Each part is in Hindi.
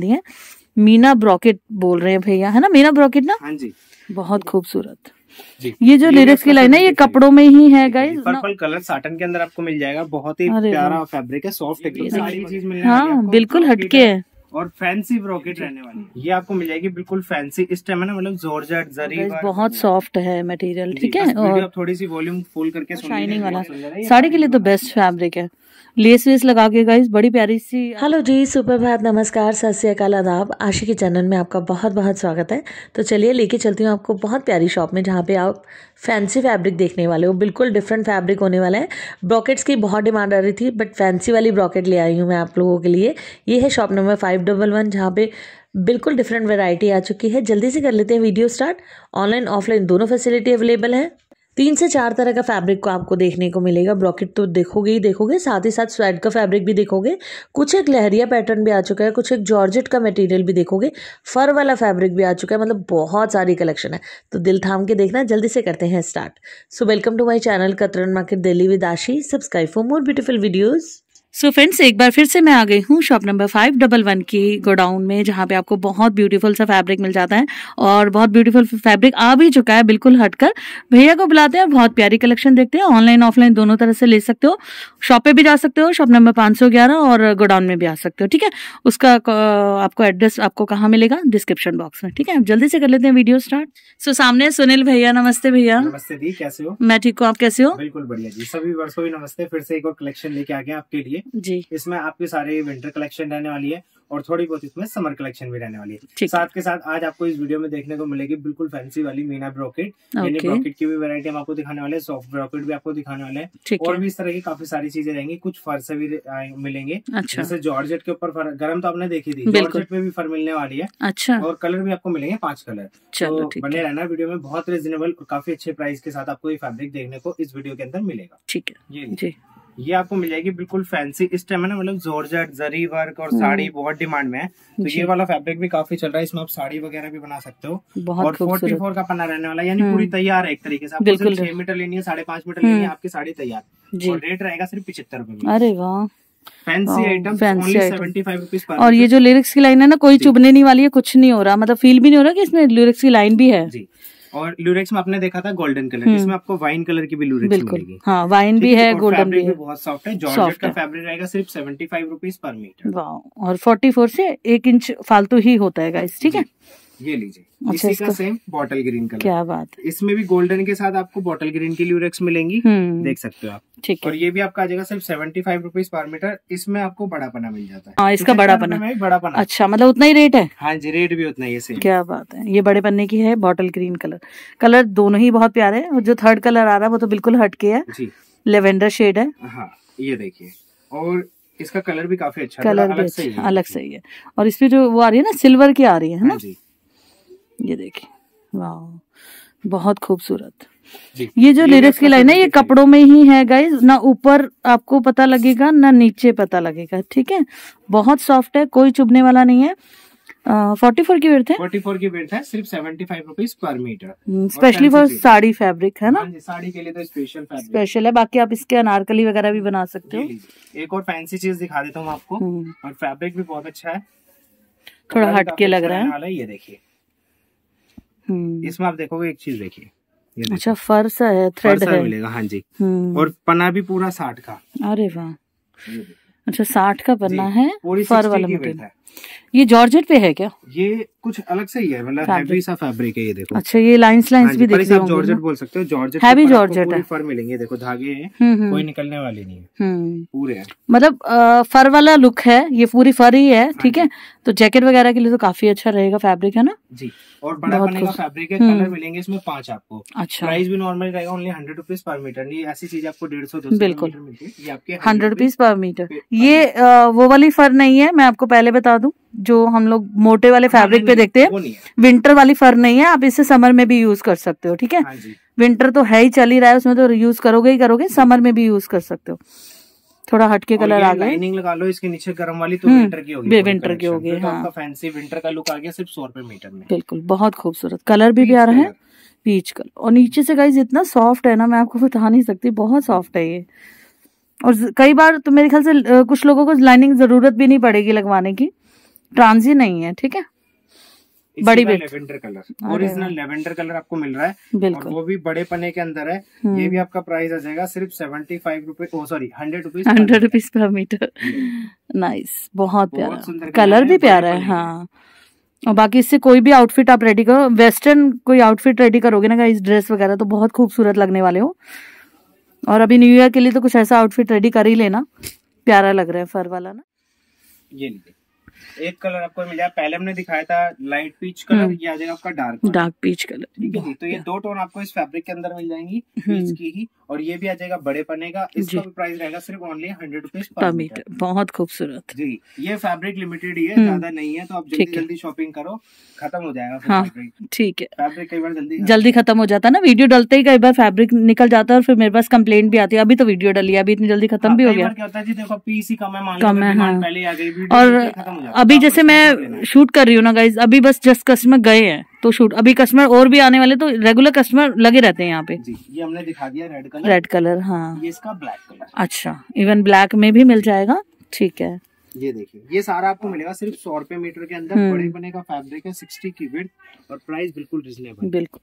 दिए मीना ब्रॉकेट बोल रहे हैं भैया है ना? मीना ब्रॉकेट ना? हाँ जी। बहुत खूबसूरत। जी। ये जो लिरिक्स की लाइन है ये कपड़ों में ही है गाइस पर्पल कलर साटन के अंदर आपको मिल जाएगा। बहुत ही प्यारा फैब्रिक है सॉफ्ट एकदम सारी चीज़ मिलने वाली है हाँ बिल्कुल हटके है। है। और फैंसी ब्रॉकेट रहने वाली है। ये आपको मिल जाएगी बिल्कुल फैंसी इस टाइम है ना मतलब जॉर्जेट जरी बहुत सॉफ्ट है मटेरियल ठीक है? और थोड़ी सी वॉल्यूम फुल करके शाइनिंग वाला। है। साड़ी के लिए तो बेस्ट फैब्रिक है। लेस वेस लगा के गाइस बड़ी प्यारी सी हेलो जी सुप्रभात नमस्कार, सत श्रीकाल आदाब। आशी के चैनल में आपका बहुत बहुत स्वागत है। तो चलिए, लेके चलती हूँ आपको बहुत प्यारी शॉप में, जहाँ पे आप फैंसी फैब्रिक देखने वाले हो। बिल्कुल डिफरेंट फैब्रिक होने वाला है। ब्रॉकेट्स की बहुत डिमांड आ रही थी बट फैंसी वाली ब्रॉकेट ले आई हूँ मैं आप लोगों के लिए। ये है shop number five double one जहाँ पे बिल्कुल डिफरेंट वैरायटी आ चुकी है। जल्दी से कर लेते हैं वीडियो स्टार्ट ऑनलाइन ऑफलाइन दोनों फैसिलिटी अवेलेबल है। तीन से चार तरह का फैब्रिक को आपको देखने को मिलेगा। ब्रॉकेट तो देखोगे ही देखोगे, साथ ही साथ स्वेट का फैब्रिक भी देखोगे। कुछ एक लहरिया पैटर्न भी आ चुका है, कुछ एक जॉर्जेट का मटेरियल भी देखोगे। फर वाला फैब्रिक भी आ चुका है मतलब बहुत सारी कलेक्शन है। तो दिल थाम के देखना, जल्दी से करते हैं start so welcome to my channel Katran market Delhi with Ashi subscribe for more beautiful videos so friends एक बार फिर से मैं आ गई हूँ shop number five double one की गोडाउन में जहाँ पे आपको बहुत ब्यूटीफुल सा फैब्रिक मिल जाता है और बहुत ब्यूटीफुल फैब्रिक आ भी चुका है बिल्कुल हटकर। भैया को बुलाते हैं बहुत प्यारी कलेक्शन देखते हैं ऑनलाइन ऑफलाइन दोनों तरह से ले सकते हो। शॉप पे भी जा सकते हो शॉप नंबर पाँच सौ ग्यारह और गोडाउन में भी आ सकते हो ठीक है? उसका आपको एड्रेस आपको कहाँ मिलेगा? डिस्क्रिप्शन बॉक्स में ठीक है? अब जल्दी से कर लेते हैं वीडियो स्टार्ट सो सामने सुनील भैया नमस्ते भैया। नमस्ते दी कैसे हो? मैं ठीक हूँ आप कैसे हो? बिल्कुल बढ़िया जी सभी वर्षों भी नमस्ते फिर से एक और कलेक्शन लेके आ गए आपके लिए। जी। इसमें आपके सारे विंटर कलेक्शन रहने वाली है और थोड़ी बहुत इसमें समर कलेक्शन भी रहने वाली है। साथ के साथ आज आपको इस वीडियो में देखने को मिलेगी बिल्कुल फैंसी वाली मीना ब्रोकेट यानी ब्रोकेट की भी वैरायटी हम आपको दिखाने वाले हैं सॉफ्ट ब्रोकेट भी आपको दिखाने वाले हैं। और भी इस तरह की काफ़ी सारी चीज़ें रहेंगी कुछ फर से भी मिलेंगे। अच्छा। जैसे जॉर्जेट के ऊपर फर गरम तो आपने देखी थी। जॉर्जेट में भी फर मिलने वाली है। अच्छा। और कलर भी आपको मिलेंगे पाँच कलर तो बने रहना वीडियो में बहुत रिजनेबल और काफ़ी अच्छे प्राइस के साथ आपको ये फैब्रिक देखने को इस वीडियो के अंदर मिलेगा। ठीक है। जी। ये आपको मिल जाएगी बिल्कुल फैंसी इस टाइम है ना मतलब जॉर्जेट जरी वर्क और साड़ी बहुत डिमांड में है। तो हम्म। ये वाला फैब्रिक भी काफ़ी चल रहा है इसमें आप साड़ी वगैरह भी बना सकते हो। और फोर्टी फोर का पन्ना रहने वाला यानी हम्म। पूरी तैयार है एक तरीके से। आपको सिर्फ़ छह मीटर लेनी है साढ़े पाँच मीटर लेनी है हम्म। आपकी साड़ी तैयार। और रेट रहेगा सिर्फ़ पिछहत्तर रुपए अरे वाह। फैंसी आइटम फाइव रुपीज़ और ये जो लिरिक्स की लाइन है ना कोई चुभने नहीं वाली है कुछ नहीं हो रहा मतलब फील भी नहीं हो रहा कि इसमें लिरिक्स की लाइन भी है। जी। और ल्यूरेक्स में आपने देखा था गोल्डन कलर। इसमें आपको वाइन कलर की भी ल्यूरेक्स मिलेगी। हाँ वाइन भी है गोल्डन भी है। बहुत सॉफ्ट है। जॉर्जेट का फैब्रिक रहेगा सिर्फ़ seventy five rupees per metre और फोर्टी फोर से एक इंच फालतू ही होता है गाइस ठीक है? ये लीजिए। अच्छा, इसी का सेम बॉटल ग्रीन कलर क्या बात है। इसमें भी गोल्डन के साथ आपको बॉटल ग्रीन की ल्यूरेक्स मिलेंगी। हम्म। देख सकते हो आप। ठीक और ये भी आपका आ जाएगा सिर्फ़ seventy five rupees per metre इसमें आपको बड़ा पना मिल जाता है। हाँ इसका बड़ा पन्ना बड़ा पना अच्छा मतलब उतना ही रेट है? हाँ जी रेट भी उतना ही है सेम क्या बात है। ये बड़े पन्ने की है बॉटल ग्रीन कलर कलर दोनों ही बहुत प्यारे हैं। और जो थर्ड कलर आ रहा है वो तो बिल्कुल हटके है। लेवेंडर शेड है। हाँ ये देखिए। और इसका कलर भी काफ़ी अच्छा कलर भी अलग से ही अच्छा है। सही है और इसमें जो वो आ रही है ना सिल्वर की आ रही है ना? हाँ जी। ये देखिए वाह बहुत खूबसूरत। ये जो लिरिक्स की लाइन है ये 75 कपड़ों में ही है गाइस ना ऊपर आपको पता लगेगा ना नीचे पता लगेगा ठीक है? बहुत सॉफ्ट है कोई चुभने वाला नहीं है। फोर्टी फोर की वेट है। फोर्टी फोर की वेट है सिर्फ़ seventy five rupees per metre specially for sari fabric है ना? हाँ साड़ी के लिए तो स्पेशल स्पेशल है बाकी आप इसके अनारकली वगैरह भी बना सकते हो। एक और फैंसी चीज़ दिखा देता हूँ आपको। हम्म, और फैब्रिक भी बहुत अच्छा है। थोड़ा हटके लग अच्छा रहा है ये देखिए। इसमें आप देखोगे एक चीज़ देखिए। अच्छा फर सा है थ्रेड है मिलेगा हाँ जी। हम्म, और पना भी पूरा साठ का। अरे वाह। अच्छा साठ का पन्ना है पूरी फर वाला मटेरियल ये जॉर्जेट पे है क्या? ये कुछ अलग से ही है मतलब हैवी सा फैब्रिक है ये देखो। अच्छा ये लाइंस हाँ लाइंस भी दिख आप जॉर्जेट बोल सकते हो जॉर्जेट आपको जॉर्जेट है। फर मिलेंगे देखो धागे हैं हम्म हम्म, कोई निकलने वाले नहीं है। हम्म। पूरे हैं। मतलब फर वाला लुक है ये पूरी फर ही है ठीक है? तो जैकेट वगैरह के लिए तो काफ़ी अच्छा रहेगा फैब्रिक है ना? जी और बड़ा बहुत का फैब्रिक है। कलर मिलेंगे इसमें पाँच आपको। अच्छा। प्राइस भी नॉर्मल रहेगा only hundred rupees per metre ये ऐसी चीज़ आपको डेढ़ सौ बिल्कुल। मिलती है ये आपके हंड्रेड रुपीज़ पर मीटर ये वो वाली फर नहीं है मैं आपको पहले बता दूँ जो हम लोग मोटे वाले फैब्रिक पे देखते हैं। है। विंटर वाली फर नहीं है आप इसे समर में भी यूज़ कर सकते हो ठीक है? हाँ विंटर तो है ही चल ही रहा है उसमें तो यूज़ करोगे ही करोगे समर में भी यूज़ कर सकते हो। थोड़ा हटके कलर आ गए। लाइनिंग लगा लो इसके नीचे गर्म वाली तो हम्म, विंटर की होगी वे पूरी winter की होगी, तो हाँ। फैंसी विंटर का लुक आ गया सिर्फ़ सौ रुपए मीटर में। बिल्कुल बहुत खूबसूरत। कलर भी प्यारा है पीच कलर और नीचे से गाइज़ इतना सॉफ्ट है ना मैं आपको बता नहीं सकती बहुत सॉफ्ट है ये। और कई बार तो मेरे ख्याल से कुछ लोगों को लाइनिंग ज़रूरत भी नहीं पड़ेगी लगवाने की। ट्रांजी नहीं है ठीक है? बड़ी lavender colour original lavender colour आपको मिल रहा है और वो भी बड़े पने के अंदर है। हम्म। ये भी आपका प्राइस आ जाएगा सिर्फ़ सेवेंटी फाइव रुपए ओ sorry hundred rupees hundred rupees per metre. Nice बहुत प्यारा। कलर भी प्यारा है हाँ। और बाकी इससे कोई भी आउटफिट आप रेडी करो। वेस्टर्न कोई आउटफिट रेडी करोगे ना इस ड्रेस वगैरह तो बहुत खूबसूरत लगने वाले हो। और अभी न्यू ईयर के लिए तो कुछ ऐसा आउटफिट रेडी कर ही लेना। प्यारा लग रहा है फर वाला ना। ये लीजिए एक कलर आपको मिल जाएगा। पहले हमने दिखाया था लाइट पीच कलर हम्म। ये आ जाएगा आपका डार्क डार्क पीच कलर ठीक है तो ये दो टोन आपको इस फैब्रिक के अंदर मिल जाएँगी हम्म। पीच की ही। और ये भी आ जाएगा बड़े पने का इसका भी प्राइस रहेगा सिर्फ़ only hundred rupees per metre बहुत खूबसूरत जी ये फैब्रिक लिमिटेड ही है हम्म। ज़्यादा नहीं है तो आप जल्दी जल्दी शॉपिंग करो खत्म हो जाएगा हाँ। फैब्रिक ठीक है फैब्रिक कई बार जल्दी जल्दी खत्म हो जाता है ना वीडियो डलते ही कई बार फैब्रिक निकल जाता है और फिर मेरे पास कंप्लेंट भी आती है अभी तो वीडियो डली है अभी इतनी जल्दी खत्म हाँ, भी हो गया क्या होता है जी देखो पीस ही कम है कम है, हाँ। पहले आ गई और हो है। अभी जैसे मैं शूट कर रही हूँ ना गाइज़ अभी बस जस्ट कस्टमर गए हैं तो शूट अभी कस्टमर और भी आने वाले तो रेगुलर कस्टमर लगे रहते हैं यहाँ पे। जी ये हमने दिखा दिया रेड कलर रेड कलर हाँ। ये इसका ब्लैक कलर अच्छा इवन ब्लैक में भी मिल जाएगा। ठीक है। ये देखिए ये सारा आपको मिलेगा सिर्फ़ सौ रुपए मीटर के अंदर। हम्म। बड़े बने का फैब्रिक है सिक्सटी की विड और प्राइस बिल्कुल रिजनेबल बिल्कुल।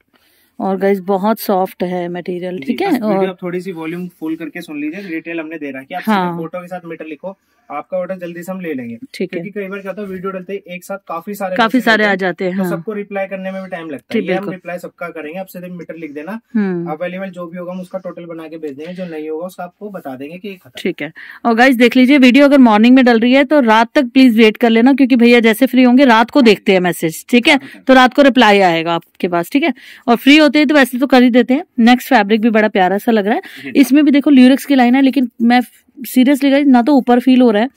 और गाइज़ बहुत सॉफ्ट है मटेरियल ठीक है? और आप थोड़ी सी वॉल्यूम फुल करके सुन लीजिए। डिटेल हमने दे रखी है। आप हाँ। फ़ोटो के साथ मीटर लिखो। आपका ऑर्डर जल्दी से हम ले लेंगे। ठीक है। क्योंकि कई बार क्या होता है वीडियो डलते ही एक साथ काफ़ी सारे काफ़ी सारे आ जाते हैं तो हाँ। सबको रिप्लाई करने में भी टाइम लगता है। हम रिप्लाई सबका करेंगे आप सीधे मीटर लिख देना। हम्म। अवेलेबल जो भी होगा हम उसका टोटल बना के भेज देंगे जो नहीं होगा उसका आपको बता देंगे कि ठीक है। और गाइज़ देख लीजिए वीडियो अगर मॉर्निंग में डल रही है तो रात तक प्लीज़ वेट कर लेना क्योंकि भैया जैसे फ्री होंगे रात को देखते हैं मैसेज ठीक है? तो रात को रिप्लाई आएगा आपके पास ठीक है? और फ्री होते हैं तो वैसे तो कर ही देते हैं। नेक्स्ट फैब्रिक भी बड़ा प्यारा सा लग रहा है। इसमें भी देखो ल्यूरिक्स की लाइन है लेकिन मैं सीरियसली गाइज़ ना तो ऊपर फील हो रहा है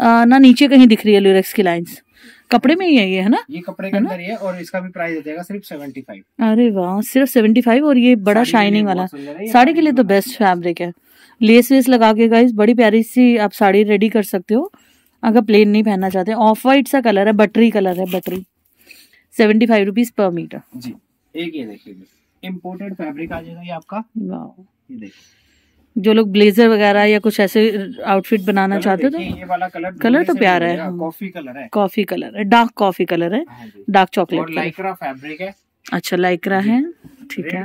आ, ना नीचे कहीं दिख रही है ल्यूरिक्स की लाइंस कपड़े में ही है ये है ना? ये कपड़े के अंदर ही है और इसका भी प्राइस जाएगा सिर्फ़ सेवेंटी फाइव अरे वाह सिर्फ़ सेवेंटी फाइव और ये बड़ा शाइनिंग वाला। साड़ी के लिए तो बेस्ट फैब्रिक है। लेस वेस लगा के गाइस बड़ी प्यारी सी आप साड़ी रेडी कर सकते हो अगर प्लेन नहीं पहनना चाहते। ऑफ़ वाइट सा कलर है बटरी कलर है buttery seventy five rupees per metre जी एक ये देखिए इम्पोर्टेड फैब्रिक आ जाएगा ये आपका। ये देखिए। जो लोग ब्लेजर वगैरह या कुछ ऐसे आउटफिट बनाना चाहते हो तो ये वाला कलर कलर तो प्यारा है। कॉफ़ी कलर है। कॉफ़ी कलर है डार्क कॉफ़ी कलर है dark chocolate colour lycra fabric है। अच्छा लाइक्रा है ठीक है।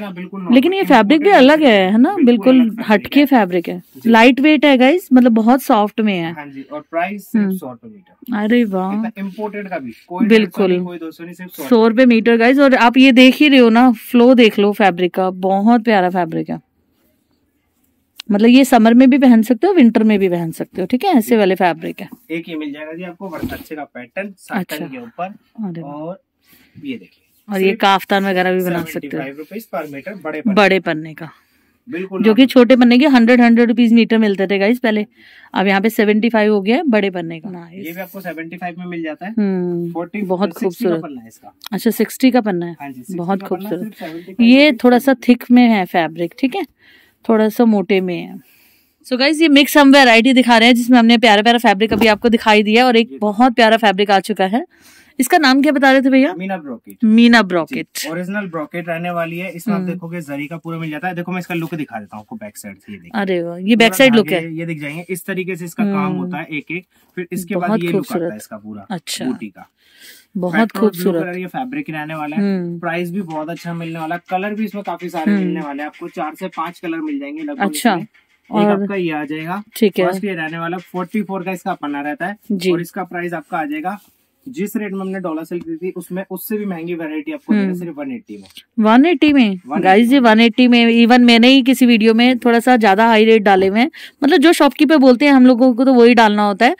ना बिल्कुल लेकिन ये फैब्रिक भी अलग है। है ना? बिल्कुल हटके फैब्रिक है। लाइट वेट है गाइस मतलब बहुत सॉफ्ट में है। और प्राइस अरे वाह। इम्पोर्टेड का भी। बिल्कुल। 150 नहीं, कोई दो सौ रुपए। मीटर गाइज़ और आप ये देख ही रहे हो ना फ्लो देख लो फैब्रिक का बहुत प्यारा फैब्रिक है। मतलब ये समर में भी पहन सकते हो विंटर में भी पहन सकते हो ठीक है? ऐसे वाले फैब्रिक है। एक ये मिल जाएगा जी आपको का पैटर्न अच्छा। के ऊपर। और ये देखिए। और ये काफ्तान वगैरह भी बना सकते हो। पर मीटर बड़े बड़े पन्ने का। बिल्कुल जो कि छोटे पन्ने के हंड्रेड हंड्रेड रुपीज़ मीटर मिलते थे गाइज़ पहले। अब यहाँ पे सेवेंटी फाइव हो गया है बड़े पन्ने का। ये भी आपको सेवेंटी फाइव में मिल जाता है। हम्म फोर्टी बहुत खूबसूरत। है अच्छा सिक्सटी का पन्ना है। हाँ जी बहुत खूबसूरत। ये थोड़ा सा थिक में है फैब्रिक ठीक है? थोड़ा सा मोटे में है। सो so गाइज़ ये मिक्स हम वैरायटी दिखा रहे हैं जिसमें हमने प्यारा प्यारा फैब्रिक अभी आपको दिखाई दिया और एक बहुत प्यारा फैब्रिक आ चुका है। इसका नाम क्या बता रहे थे भैया? Meena brocade. Meena brocade. Original brocade रहने वाली है। इसमें आप हम्म। देखोगे जरी का पूरा मिल जाता है। देखो मैं इसका लुक दिखा देता हूँ आपको बैक साइड से ये अरे ये बैक साइड लुक है। ये दिख जाएँगे। इस तरीके से इसका हम्म। काम होता है एक एक फिर इसके बाद ये लुक आता है इसका पूरा अच्छा। बूटी का। बहुत खूबसूरत। कलर ये फैब्रिक रहने वाला है। हम्म। प्राइस भी बहुत अच्छा मिलने वाला है। कलर भी इसमें काफ़ी सारे हम्म। मिलने वाले हैं। आपको चार से पाँच कलर मिल जाएँगे लगभग अच्छा। और आपका ये आ जाएगा। ठीक है। ये रहने वाला फोर्टी फोर का इसका पन्ना रहता है। जी। और इसका प्राइस आपका आ जाएगा। जिस रेट में हमने डॉलर सेल की थी उसमें उससे भी महँगी वैरायटी आपको हम्म। सिर्फ़ वन एट्टी में। वन एट्टी में? 180 गाइज़ ये वन एट्टी में इवन मैंने ही किसी वीडियो में थोड़ा सा ज़्यादा हाई रेट डाले हुए हैं। मतलब जो शॉपकीपर बोलते हैं हम लोगों को तो वही डालना होता है।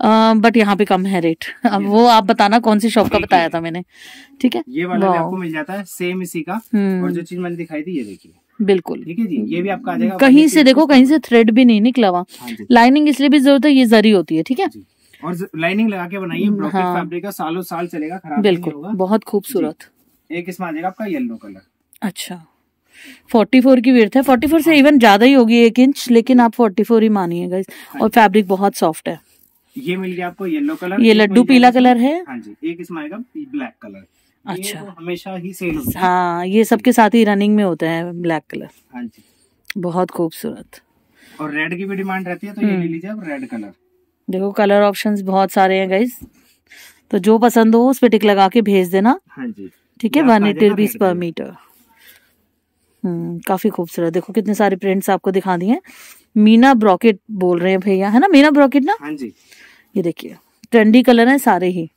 बट यहाँ पे कम है रेट अब वो आप बताना कौन सी शॉप का बताया था मैंने। ठीक है? ये वाला आपको मिल जाता है सेम इसी का। और हम्म जो चीज़ मैंने दिखाई थी ये देखिए। बिल्कुल। ठीक है जी ये भी आपका आ जाएगा। कहीं से देखो कहीं से थ्रेड भी नहीं निकला हुआ। हाँ लाइनिंग इसलिए भी ज़रूरत है ये जरी होती है ठीक है? और लाइनिंग लगा के बनाइए ब्रोकेट हाँ। फैब्रिक का सालों साल चलेगा खराब बिल्कुल होगा। बहुत खूबसूरत। एक इसमें आ जाएगा आपका येलो कलर अच्छा। फोर्टी फोर की विर्थ है। फोर्टी फोर से इवन ज़्यादा ही होगी एक इंच लेकिन आप फोर्टी फोर ही मानिए गाइस और फैब्रिक बहुत सॉफ्ट है। ये मिल गया आपको येलो कलर ये लड्डू पीला कलर है? हाँ जी एक इसमें आएगा ब्लैक कलर। अच्छा। ये तो हमेशा ही सेल होता है। हाँ ये सबके साथ ही रनिंग में होता है ब्लैक कलर। हाँ जी। बहुत खूबसूरत। और रेड की भी डिमांड रहती है तो ये हम्म। ले लीजिए आप रेड कलर देखो कलर ऑप्शंस बहुत सारे हैं गाइस तो जो पसंद हो उस पे टिक लगा के भेज देना। हाँ जी। ठीक है वन जाएगा रुपीज़ पर मीटर हम्म काफ़ी खूबसूरत। देखो कितने सारे प्रिंट्स आपको दिखा दिए मीना ब्रॉकेट बोल रहे हैं भैया है ना? मीना ब्रॉकेट ना? हाँ जी। ये देखिए ट्रेंडी कलर है सारे ही।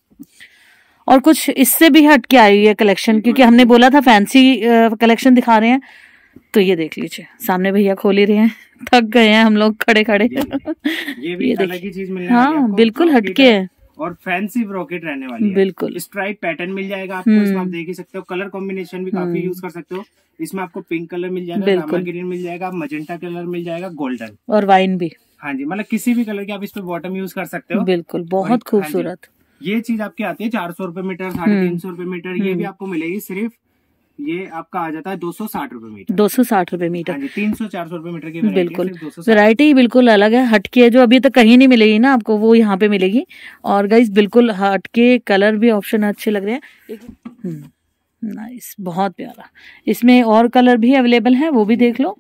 और कुछ इससे भी हट के आई हुई है कलेक्शन क्योंकि हमने बोला था फैंसी कलेक्शन दिखा रहे हैं। तो ये देख लीजिए सामने भैया खोल ही रहे हैं। थक गए हैं हम लोग खड़े खड़े। ये ये भी ये अलग ही चीज़ मिलने हाँ बिल्कुल हटके है और फैंसी ब्रोकेट रहने वाली है। बिल्कुल। स्ट्राइप पैटर्न मिल जाएगा आपको हम्म। इसमें आप देख ही सकते हो। कलर कॉम्बिनेशन भी काफ़ी हम्म। यूज़ कर सकते हो। इसमें आपको पिंक कलर मिल जाएगा। ग्रीन मिल जाएगा मजेंटा कलर मिल जाएगा गोल्डन और वाइन भी। हाँ जी मतलब किसी भी कलर की आप इस पे बॉटम यूज़ कर सकते हो। बिल्कुल बहुत हाँ खूबसूरत। ये चीज़ आपकी आती है चार सौ रुपये मीटर साढ़े हम्म। तीन सौ रुपये मीटर ये भी आपको मिलेगी सिर्फ़ ये आपका आ जाता है दो सौ साठ रुपये मीटर। दो सौ साठ रुपए मीटर। हाँ तीन सौ चार सौ रुपये मीटर की बिल्कुल। सिर्फ़ 260 वैरायटी ही बिल्कुल अलग है। हटके है जो अभी तक कहीं नहीं मिलेगी ना आपको वो यहाँ पे मिलेगी। और गाइस बिल्कुल हटके कलर भी ऑप्शन अच्छे लग रहे हैं। नाइस बहुत प्यारा। इसमें और कलर भी अवेलेबल है वो भी देख लो।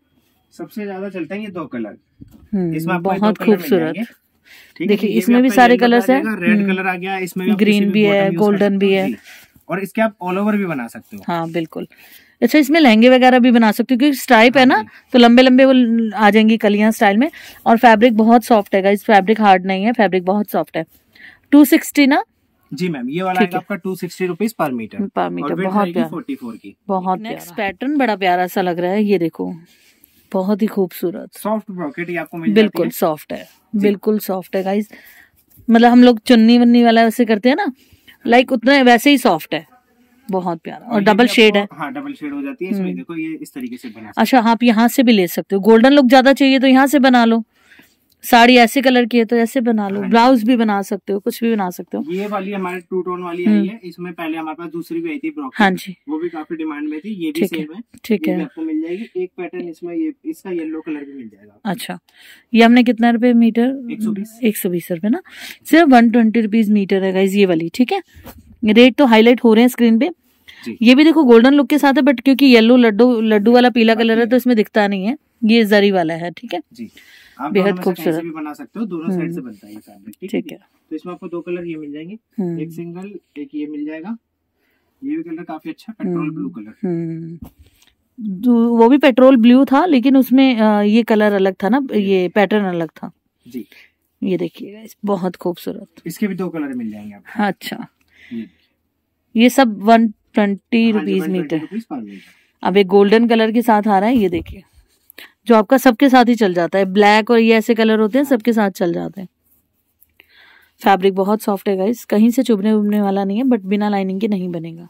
सबसे ज़्यादा चलते हैं ये दो कलर हम्म, इसमें दो बहुत खूबसूरत। देखिए, इसमें भी सारे आ हैं। रेड हम्म। कलर आ गया इसमें किसी भी है, सकते भी है। और इसके आप ऑल ओवर भी बना सकते हो। हाँ बिल्कुल। अच्छा इसमें लहंगे वगैरह भी बना सकते हो क्योंकि स्ट्राइप है हाँ ना तो लंबे लंबे वो आ जाएँगी कलियाँ स्टाइल में और फैब्रिक बहुत सॉफ्ट है गाइस फैब्रिक हार्ड नहीं है फैब्रिक बहुत सॉफ्ट है। टू सिक्सटी ना? जी मैम ये वाला आएगा आपका two sixty rupees per metre per metre बहुत प्यारा। फोर्टी फोर की। बहुत नेक्स्ट पैटर्न बड़ा प्यारा सा लग रहा है ये देखो। बहुत ही खूबसूरत। सॉफ्ट ब्रॉकेट ही आपको मिल बिल्कुल सॉफ्ट है। बिल्कुल सॉफ्ट है गाइस मतलब हम लोग चुन्नी वन्नी वाला वैसे करते हैं ना लाइक उतना वैसे ही सॉफ्ट है। बहुत प्यारा। और, और डबल शेड है। हाँ डबल शेड हो जाती है। इसमें देखो ये इस तरीके से बना अच्छा आप यहाँ से भी ले सकते हो। गोल्डन लुक ज़्यादा चाहिए तो यहाँ से बना लो। साड़ी ऐसे कलर की है तो ऐसे बना लो हाँ ब्लाउज भी बना सकते हो कुछ भी बना सकते हो। ये वाली हमारे टू टोन वाली आई है इसमें पहले हमारे पास दूसरी भी आई थी हम्म। हाँ जी। वो भी काफ़ी डिमांड में थी ये भी सेम है ठीक ये है। आपको मिल जाएगी। एक पैटर्न इसमें ये इसका येलो कलर भी मिल जाएगा अच्छा। ये हमने कितना रुपए मीटर? एक सौ बीस। रुपए ना? सिर्फ़ वन ट्वेंटी रुपीज़ मीटर है ये वाली ठीक है? रेट तो हाईलाइट हो रहे हैं स्क्रीन पे। ये भी देखो गोल्डन लुक के साथ है बट क्योंकि येलो लड्डू लड्डू वाला पीला कलर है तो इसमें दिखता नहीं है। ये जरी वाला है ठीक है? जी। आप बेहद खूबसूरत। भी बना सकते हो दोनों साइड से बनता है ये फैब्रिक ठीक है? तो इसमें आपको दो कलर ये मिल जाएँगे। हम्म, एक सिंगल एक ये मिल जाएगा। ये भी कलर काफ़ी अच्छा पेट्रोल ब्लू कलर हम्म। वो भी पेट्रोल ब्लू था लेकिन उसमें ये कलर अलग था ना ये पैटर्न अलग था। जी। ये देखिए बहुत खूबसूरत। इसके भी दो कलर मिल जाएँगे आपको। अच्छा। ये। ये सब one twenty rupees 120 metre rupees per metre अब एक गोल्डन कलर के साथ आ रहा है ये देखिए। जो आपका सबके साथ ही चल जाता है। ब्लैक और ये ऐसे कलर होते हैं सबके साथ चल जाते हैं। फैब्रिक बहुत सॉफ्ट है गाइस कहीं से चुभने उभने वाला नहीं है बट बिना लाइनिंग के नहीं बनेगा।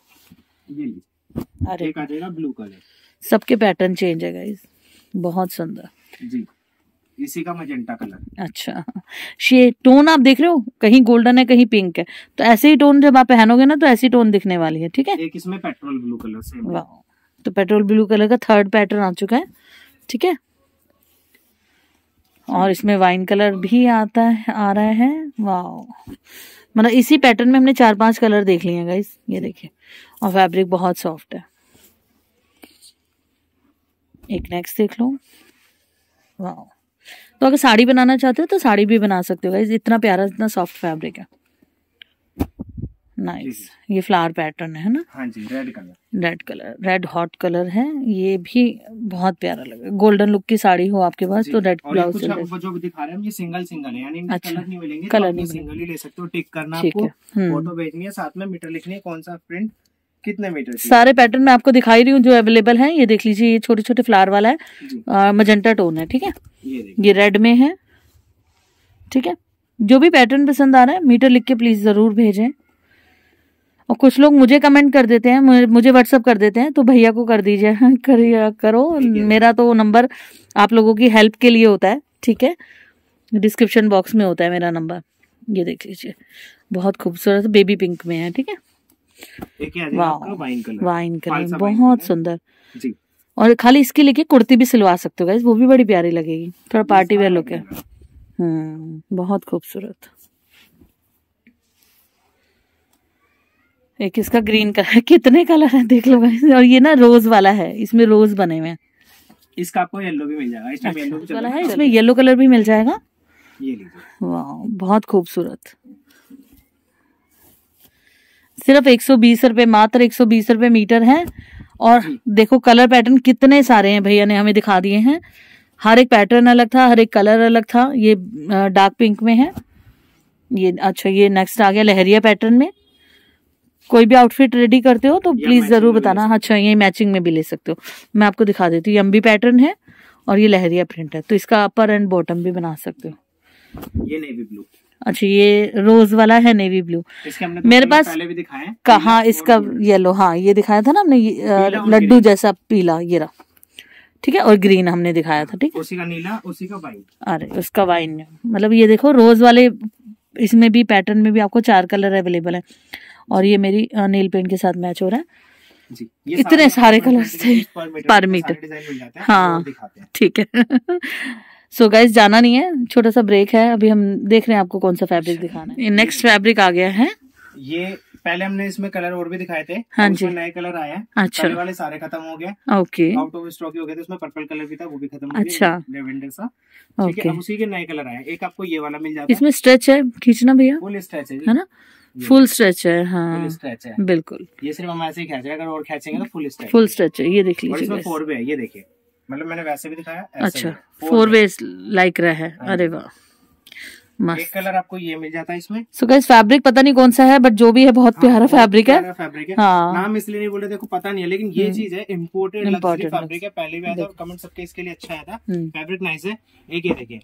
अरे। ब्लू कलर सबके पैटर्न चेंज है गाइस बहुत सुंदर। जी। इसी का मजेंटा कलर अच्छा। ये टोन आप देख रहे हो? कहीं गोल्डन है कहीं पिंक है। तो ऐसे ही टोन जब आप पहनोगे ना तो ऐसी टोन दिखने वाली है ठीक है? एक इसमें पेट्रोल ब्लू कलर से वाह। तो पेट्रोल ब्लू कलर का थर्ड पैटर्न आ चुका है ठीक है? और इसमें वाइन कलर भी आता है, आ रहा है। वाह मतलब इसी पैटर्न में हमने चार पाँच कलर देख लिए हैं गाइस ये देखिए। और फैब्रिक बहुत सॉफ्ट है। एक नेक्स्ट देख लो। वाह तो अगर साड़ी बनाना चाहते हो तो साड़ी भी बना सकते हो गाइस इतना प्यारा, इतना सॉफ्ट फैब्रिक है। नाइस ये फ्लावर पैटर्न है ना? हाँ जी red colour red colour red hot colour है। ये भी बहुत प्यारा लग रहा है। गोल्डन लुक की साड़ी हो आपके पास तो रेड ब्लाउज जो दिखा रहे हैं ये सिंगल सिंगल है। यानी अच्छा, कलर नहीं मिलेंगे कलर कलर नहीं सिंगल ही ले सकते हो। टिक करना आपको। है। हम्म। फ़ोटो भेजनी है साथ में मीटर लिखनी है कौन सा प्रिंट कितने मीटर सारे पैटर्न मैं आपको दिखाई रही हूँ जो अवेलेबल है। ये देख लीजिए ये छोटे छोटे फ्लावर वाला है। मजेंटा टोन है ठीक है? ये रेड में है ठीक है? जो भी पैटर्न पसंद आ रहा है मीटर लिख के प्लीज़ ज़रूर भेजें। और कुछ लोग मुझे कमेंट कर देते हैं मुझे- व्हाट्सअप कर देते हैं तो भैया को कर दीजिए करिए करो। मेरा तो नंबर आप लोगों की हेल्प के लिए होता है ठीक है? डिस्क्रिप्शन बॉक्स में होता है मेरा नंबर ये देख लीजिए। बहुत खूबसूरत बेबी पिंक में है ठीक है? वाइन कलर वाइन कलर बहुत सुंदर। जी। और खाली इसके लेके कुर्ती भी सिलवा सकते हो गाइस वो भी बड़ी प्यारी लगेगी। थोड़ा पार्टी वेयर लुक है। हम्म बहुत खूबसूरत। एक इसका ग्रीन कलर कितने कलर है? देख लो। और ये ना रोज वाला है। इसमें रोज बने हुए हैं। इसका आपको येलो भी मिल जाएगा। इस टाइम येलो भी अच्छा, वाला है। इसमें येलो कलर भी मिल जाएगा। ये लीजिए। वाह बहुत खूबसूरत। सिर्फ़ एक सौ बीस रुपए मात्र एक सौ बीस रुपए मीटर है। और देखो कलर पैटर्न कितने सारे हैं भैया ने हमें दिखा दिए हैं। हर एक पैटर्न अलग था हर एक कलर अलग था। ये डार्क पिंक में है। ये अच्छा ये नेक्स्ट आ गया लहरिया पैटर्न में। कोई भी आउटफिट रेडी करते हो तो प्लीज़ ज़रूर बताना। अच्छा ये मैचिंग में भी ले सकते हो। मैं आपको दिखा देती हूँ। एमबी पैटर्न है और ये लहरिया प्रिंट है। तो इसका अपर एंड बॉटम भी बना सकते हो। ये नेवी ब्लू अच्छा ये रोज वाला है नेवी ब्लू इसके हमने दो मेरे पास पहले भी दिखाए हैं। कहाँ इसका येलो हाँ ये दिखाया था ना हमने लड्डू जैसा पीला ये रहा। ठीक है और ग्रीन हमने दिखाया था ठीक उसी का नीला उसी का वाइन अरे उसका वाइन मतलब ये देखो रोज वाले इसमें भी पैटर्न में भी आपको चार कलर अवेलेबल है। और ये मेरी नेल पेंट के साथ मैच हो रहा है। जी ये इतने सारे colours थे। पर meter per में meter। सारे डिज़ाइन मिल जाते हैं ठीक है। सो गाइज़ जाना नहीं है छोटा सा ब्रेक है। अभी हम देख रहे हैं आपको कौन सा फैब्रिक दिखाना है। नेक्स्ट फैब्रिक आ गया है। ये पहले हमने इसमें कलर और भी दिखाए थे हाँ जी। नए कलर आए हैं। अच्छा। पहले वाले सारे खत्म हो गए। ओके आउट ऑफ़ स्टॉक हो गए थे उसमें पर्पल कलर भी था वो भी खत्म हो अच्छा। गया लेवेंडर सा। ठीक है उसी के नए कलर आए एक आपको ये वाला मिल जाता है। इसमें स्ट्रेच है? खींचना भैया? फुल स्ट्रेच है है ना? फुल स्ट्रेच है हाँ। स्ट्रेच है। बिल्कुल। ये सिर्फ़ हम ऐसे ही खेच रहे अगर और खेचेंगे तो फुल स्ट्रेच फुल स्ट्रेच है ये देख लीजिए फोर वे है ये देखिए। मतलब मैंने वैसे भी दिखाया अच्छा फोर वे लाइक रहा है। हाँ अरे वाह। एक कलर आपको ये मिल जाता है इसमें। सो गाइस फैब्रिक पता नहीं कौन सा है बट जो भी है बहुत प्यारा फैब्रिक है। फैब्रिक है। हाँ। नाम इसलिए नहीं बोले देखो पता नहीं है लेकिन ये चीज़ है इम्पोर्टेड फैब्रिक है। पहले भी आया था कमेंट सबके इसके लिए अच्छा आया था हम्म। फैब्रिक नाइस है। एक ये देखिए।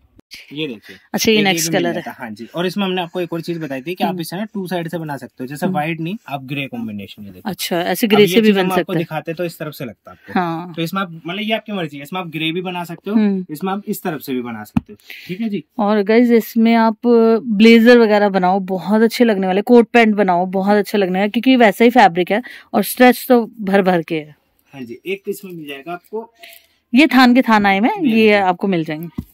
ये देखिए। अच्छा ये नेक्स्ट कलर है। हाँ जी। और इसमें हमने आपको एक और चीज़ बताई थी कि आप इसे ना टू साइड से बना सकते हो जैसे व्हाइट नहीं आप ग्रे कॉम्बिनेशन ये देखो अच्छा ऐसे ग्रे से भी बन सकता है। दिखाते तो इस तरफ़ से लगता है आपको। हाँ। तो इसमें आप मतलब ये आपकी मर्ज़ी है इसमें आप ग्रे भी बना सकते हो हम्म। इसमें आप इस तरफ़ से भी बना सकते हो। ठीक है जी? और गाइज़ इसमें आप ब्लेजर वगैरह बनाओ बहुत अच्छे लगने वाले। कोट पैंट बनाओ बहुत अच्छा लगने वाला क्योंकि वैसा ही फैब्रिक है और स्ट्रेच तो भर भर के है। हाँ जी एक इसमें मिल जाएगा आपको। ये थान के थान आए में ये आपको मिल जाएँगे।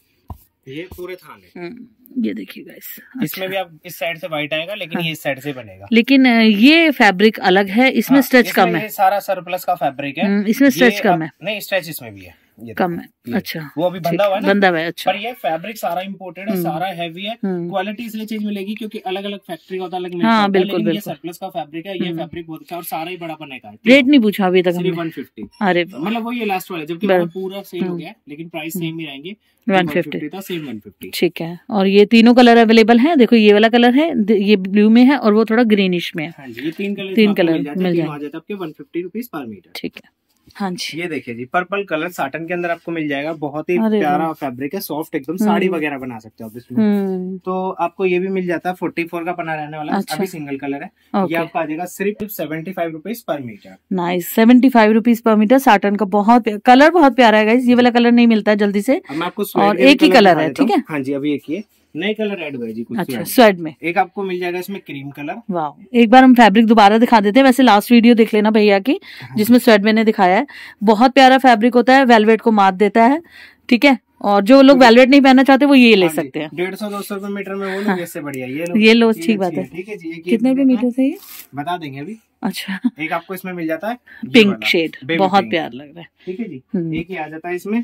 ये पूरे थान है। हम्म, ये देखिए गाइस इसमें भी आप इस साइड से व्हाइट आएगा लेकिन हाँ। ये इस साइड से बनेगा। लेकिन ये फैब्रिक अलग है इसमें हाँ, स्ट्रेच इसमें कम है। ये सारा सरप्लस का फैब्रिक है। हम्म, इसमें स्ट्रेच कम है। नहीं स्ट्रेच इसमें भी है। ये कम है। अच्छा। वो अभी बंदा हुआ है बंधा हुआ है अच्छा। पर ये फैब्रिक सारा इम्पोर्टेड है हम्म। सारा हैवी है। हम्म। क्वालिटी इसलिए चीज़ मिलेगी क्योंकि अलग अलग फैक्ट्री का होता अलग हाँ, है, बिल्कुल, ये सरप्लस का फैब्रिक है ये हम्म। फैब्रिक बहुत अच्छा और सारा ही बड़ा बनेगा। रेट नहीं पूछा अभी तक वन फिफ्टी अरे मतलब वो ये लास्ट वाला जबकि पूरा सेम हो हम्म। गया लेकिन प्राइस सेम ही रहेंगे। 150 था सेम वन फिफ्टी ठीक है। और ये तीनों कलर अवेलेबल हैं? देखो ये वाला कलर है ये ब्लू में है और वो थोड़ा ग्रीनिश में है। हाँ जी ये तीन कलर तीन कलर मिल जाएँगे। आपके one fifty rupees per metre ठीक है। हाँ जी। ये देखिए जी पर्पल कलर साटन के अंदर आपको मिल जाएगा। बहुत ही प्यारा। फैब्रिक है सॉफ्ट एकदम साड़ी वगैरह बना सकते हो आप इसमें। हम्म। तो आपको ये भी मिल जाता है फोर्टी फोर का बना रहने वाला अच्छा। अभी सिंगल कलर है। ये आपका आ जाएगा सिर्फ़ seventy five rupees per metre nice seventy five rupees per metre satin का बहुत कलर बहुत प्यारा है ये वाला कलर नहीं मिलता है जल्दी से। मैं आपको और एक ही कलर है, ठीक है? हाँ जी अभी एक ही है। नए कलर ऐड हुए जी कुछ अच्छा स्वेड में। एक आपको मिल जाएगा इसमें क्रीम कलर वाह एक बार हम फैब्रिक दोबारा दिखा देते हैं। वैसे लास्ट वीडियो देख लेना भैया की जिसमें स्वेड मैंने दिखाया है। बहुत प्यारा फैब्रिक होता है वेलवेट को मात देता है ठीक है? और जो लोग वेलवेट नहीं पहनना चाहते वो ये ले हाँ सकते हैं। डेढ़ सौ दो सौ रुपए मीटर में वो इससे बढ़िया ये लो ये लो, ठीक बात है। ठीक है जी कितने भी रुपए मीटर से ये? बता देंगे अभी। अच्छा। एक आपको इसमें मिल जाता है पिंक शेड बहुत प्यार लग रहा है। ठीक है जी हम्म। एक ही आ जाता है इसमें।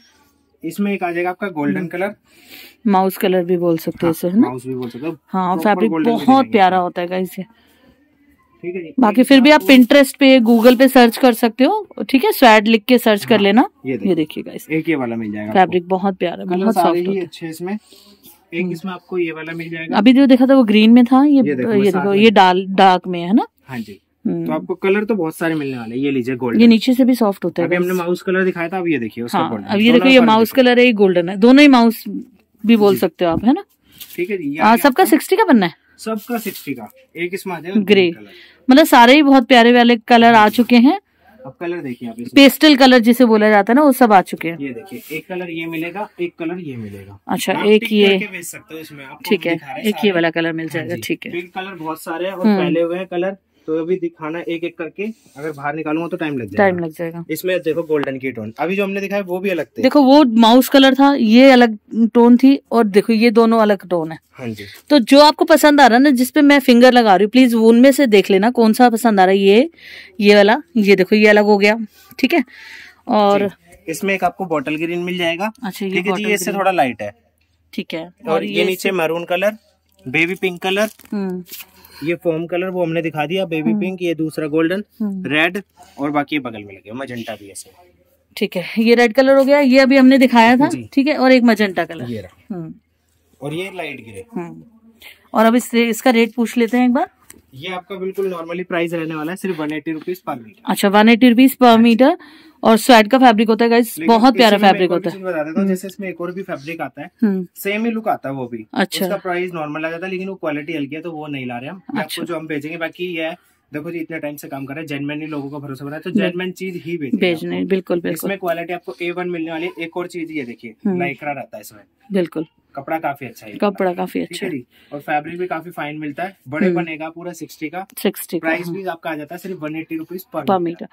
इसमें एक आ जाएगा आपका गोल्डन कलर माउस कलर भी बोल सकते हो इसे है ना? माउस भी बोल सकते हो। हाँ फैब्रिक बहुत प्यारा होता है गाइस ये। ठीक है जी। बाकी फिर भी आप पिंटरेस्ट पे गूगल पे सर्च कर सकते हो। ठीक है स्वैड लिख के सर्च कर हाँ, लेना। ये ये देखिए। देखिए एक ये वाला मिल जाएगा फैब्रिक बहुत प्यारा है बहुत सॉफ्ट है अच्छे इसमें। एक इसमें आपको ये वाला मिल जाएगा। अभी जो देखा था वो ग्रीन में था ये ये देखो, ये डार्क में। है ना? हाँ जी। हम्म, तो आपको कलर तो बहुत सारे मिलने वाले ये लीजिए गोल्डन ये नीचे से भी सॉफ्ट होता है अभी हमने माउस कलर दिखाया था अब ये देखिए उसका हाँ अब ये देखो ये माउस कलर है ये गोल्डन है। दोनों ही माउस भी बोल सकते हो आप है ना? ठीक है जी हाँ सबका सिक्सटी का बनना है। सबका सिक्सटी का। एक इसमें ग्रे मतलब सारे ही बहुत प्यारे वाले कलर आ चुके हैं। अब कलर देखिए आप पेस्टल कलर जिसे बोला जाता है ना वो सब आ चुके हैं। ये देखिए एक कलर ये मिलेगा एक कलर ये मिलेगा। अच्छा एक ये बेच सकते हो इसमें। ठीक है एक ये वाला कलर मिल हाँ जाएगा ठीक है। कलर बहुत सारे हैं और हम्म। पहले हुए हैं कलर तो अभी दिखाना एक एक करके अगर बाहर निकालूँगा तो टाइम लग जाएगा। टाइम लग जाएगा। इसमें देखो गोल्डन की टोन अभी जो हमने दिखाया वो भी अलग थे। देखो वो माउस कलर था ये अलग टोन थी और देखो ये दोनों अलग टोन है। हाँ जी। तो जो आपको पसंद आ रहा है ना जिसपे मैं फिंगर लगा रही हूँ प्लीज़ उनमें से देख लेना कौन सा पसंद आ रहा है ये ये वाला ये देखो ये अलग हो गया ठीक है? और इसमें एक आपको बॉटल ग्रीन मिल जाएगा। अच्छा ये ठीक है ये इससे थोड़ा लाइट है। ठीक है। और ये नीचे maroon colour baby pink colour हम्म। ये फोम कलर वो हमने दिखा दिया बेबी हम्म। पिंक ये दूसरा गोल्डन हम्म, रेड और बाकी ये बगल में लगे मजेंटा भी ऐसे। ठीक है ये रेड कलर हो गया ये अभी हमने दिखाया था ठीक है और एक मजेंटा कलर ये हम्म, और ये लाइट ग्रे हम्म। और अब इस इसका रेट पूछ लेते हैं एक बार। ये आपका बिल्कुल नॉर्मली प्राइस रहने वाला है सिर्फ़ one eighty rupees per metre अच्छा one eighty rupees per metre और स्वेट का फैब्रिक होता है गाइस बहुत प्यारा फैब्रिक होता है। बता देता जैसे इसमें एक और भी फैब्रिक आता है हम्म, सेम ही लुक आता है वो भी। अच्छा। उसका प्राइस नॉर्मल आ जाता है लेकिन वो क्वालिटी हल्की है तो वो नहीं ला रहे हम। ये अच्छा। आपको जो हम भेजेंगे बाकी ये देखो जी इतने टाइम से काम कर रहे हैं जेनमैन ही लोगों का भरोसा बना है तो जेनमैन चीज़ ही भेजने बिल्कुल बिल्कुल। इसमें क्वालिटी आपको ए वन मिलने वाली एक और चीज़ ये देखिए हम्म। लाइक्रा रहता है इसमें। बिल्कुल। कपड़ा काफ़ी अच्छा है कपड़ा काफ़ी अच्छा। है और फैब्रिक भी काफ़ी फाइन मिलता है बड़े हम्म। बनेगा पूरा सिक्सटी का। सिक्सटी प्राइस भी आपका आ जाता है सिर्फ़ one eighty rupees per metre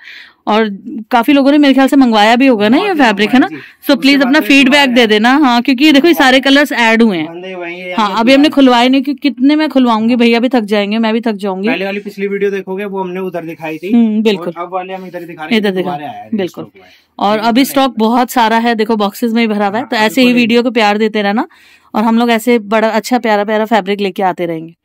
और काफ़ी लोगों ने मेरे ख्याल से मंगवाया भी होगा ना ये फैब्रिक है ना? सो प्लीज़ अपना फीडबैक दे देना हाँ क्योंकि देखो ये सारे कलर्स ऐड हुए हैं। है हाँ अभी हमने खुलवाए नहीं कि कितने में खुलवाऊँगी भैया भी थक जाएँगे मैं भी थक जाऊँगी। पहले वाली पिछली वीडियो देखोगे वो हमने उधर दिखाई थी। हम्म, बिल्कुल। अब वाले हम इधर दिखा इधर दिखा- है, बिल्कुल। है। और अभी स्टॉक बहुत सारा है देखो बॉक्सेस में ही भरा हुआ है हाँ, तो ऐसे ही वीडियो को प्यार देते रहना। और हम लोग ऐसे बड़ा अच्छा प्यारा प्यारा फैब्रिक लेके आते रहेंगे।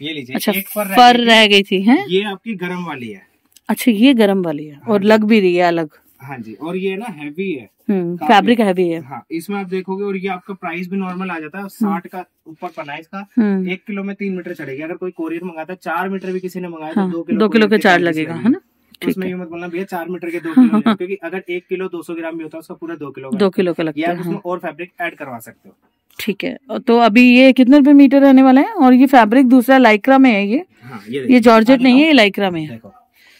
ये लीजिए अच्छा एक पर फर रह रह गई थी हैं? ये आपकी गर्म वाली है। अच्छा ये गर्म वाली है और हाँ लग भी रही है अलग। हाँ जी और ये ना हैवी है। हम्म फैब्रिक हैवी है। हाँ इसमें आप देखोगे और ये आपका प्राइस भी नॉर्मल आ जाता है साठ का ऊपर पना है इसका। हम्म। एक किलो में तीन मीटर चढ़ेगी। अगर कोई कोरियर मंगाता है चार मीटर भी किसी ने मंगाया हाँ तो दो किलो दो किलो का चार्ज लगेगा है ना? तो उसमें ये मत बोलना भैया चार मीटर के दो किलो क्योंकि अगर एक किलो दो सौ ग्राम भी होता है उसका पूरा दो किलो दो किलो का लगता है हाँ। और फैब्रिक ऐड करवा सकते हो। ठीक है तो अभी ये कितने रुपए मीटर रहने वाला है? और ये फैब्रिक दूसरा लाइक्रा में है ये? हाँ ये ये जॉर्जेट नहीं है ये लाइक्रा में है।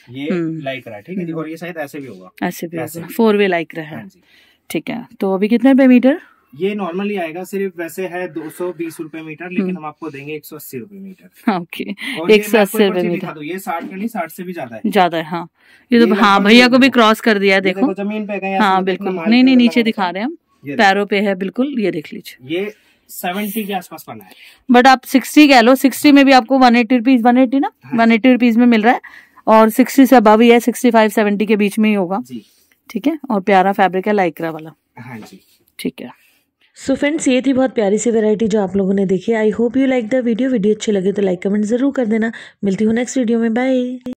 ये हम्म। लाइक रहा है ठीक है और ये शायद ऐसे भी होगा। ऐसे भी। फोर वे लाइक्रा है। हाँ ठीक है तो अभी कितने रुपए मीटर? ये नॉर्मली आएगा सिर्फ़ वैसे है दो सौ बीस रूपए मीटर हम्म। लेकिन हम आपको देंगे एक सौ अस्सी रूपए मीटर। ओके एक सौ अस्सी रुपए मीटर। ये साठ का नहीं साठ से भी ज़्यादा है। ज़्यादा है हाँ। ये तो हाँ भैया को भी क्रॉस कर दिया देखो। ज़मीन पे गए हाँ बिल्कुल। नहीं नहीं नीचे दिखा रहे हैं। हम पैरों पे है बिल्कुल ये देख लीजिए। ये सेवेंटी के आसपास बना है। बट आप सिक्सटी कह लो सिक्सटी में भी आपको one eighty rupees one eighty ना हाँ। वन एट्टी रुपीज़ में मिल रहा है। और सिक्सटी से अबव ही है सिक्सटी फाइव सेवेंटी के बीच में ही होगा। ठीक है? और प्यारा फैब्रिक है लाइक्रा वाला। हाँ जी। ठीक है। सो फ्रेंड्स ये थी बहुत प्यारी सी वैरायटी जो आप लोगों ने देखी। I hope you like the video video अच्छे लगे तो लाइक कमेंट ज़रूर कर देना। मिलती हूँ नेक्स्ट वीडियो में। बाय